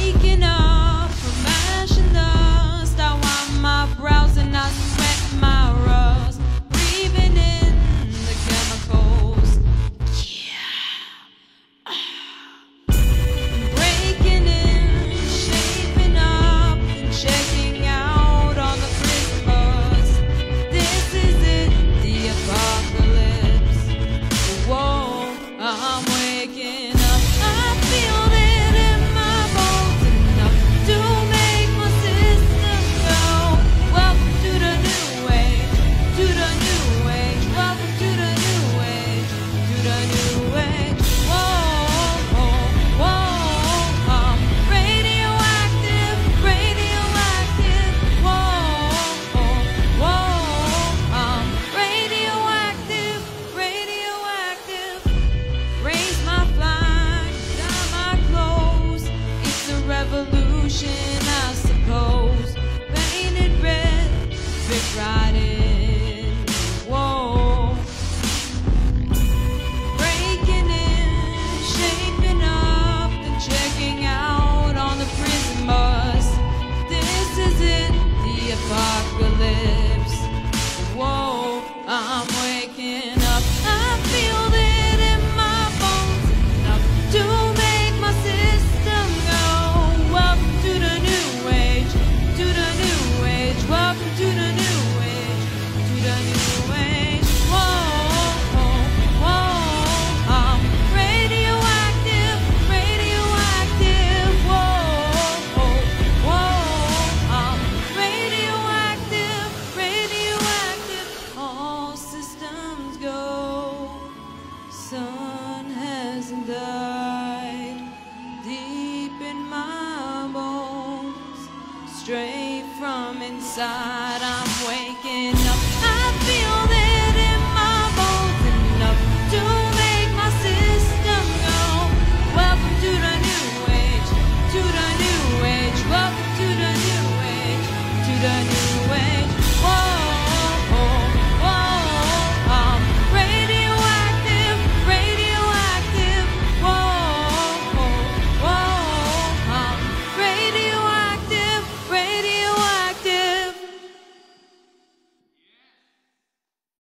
Waking up straight from inside. I'm waking up.